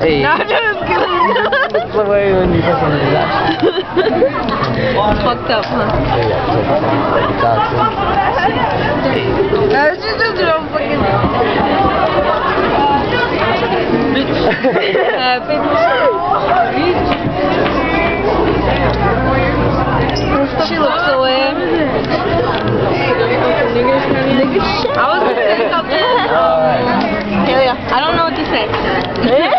Hey. No, I'm just kidding. That's the way when you fucking do that. Fucked up, huh? It's just a little fucking. Bitch. Uh, bitch. She looks away. I was gonna say something. Hell yeah. I don't know what to say.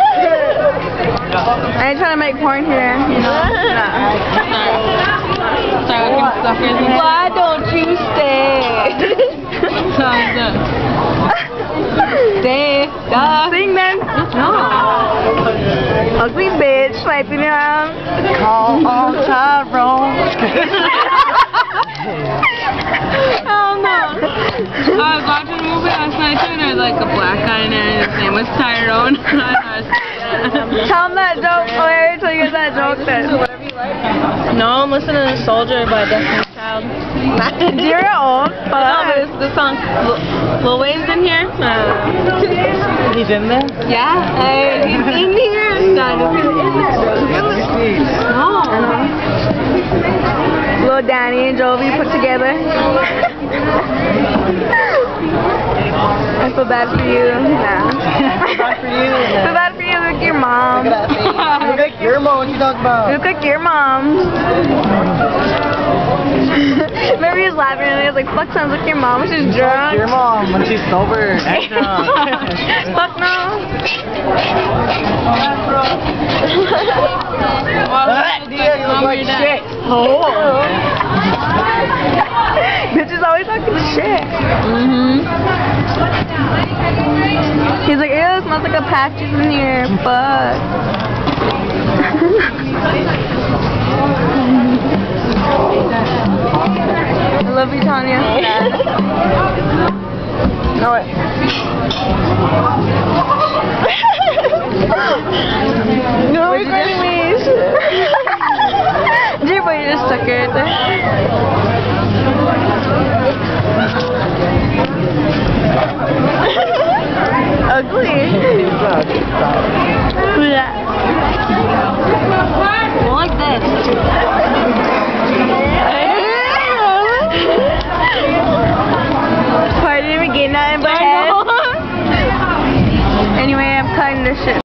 I ain't trying to make porn here, you know? Sorry, looking suckers. Why don't you stay? Stay. Duh. Sing then. No. Oh, Ugly bitch, swiping around. Call on Tyrone. Hell no. I was watching a movie last night too, and there's like a black guy in there, and his name was Tyrone. Tell him that joke, Larry. Tell you guys that joke then. No, I'm listening to Soldier by Destiny's Child. You're old. No, but it's the song. Lil, Lil Wayne's in here. Uh, He's in there? yeah, hey, he's in here. No, he's in there. No. Little Danny and Jovi put together. I feel bad for you. Nah. you. feel bad for you. Look at your mom. Look at that face. Look at your mom. What you talking about? Look like your mom. Remember he was laughing and he was like, fuck sounds like your mom. She's drunk. Your mom when she's sober. Fuck no. You look like shit. Oh. Bitches always talking shit. Mm-hmm. He's like, ew, it smells like a patches in here. butt. I love you, Tanya. No, wait. nothing but anyway, I'm cutting this shit.